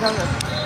三个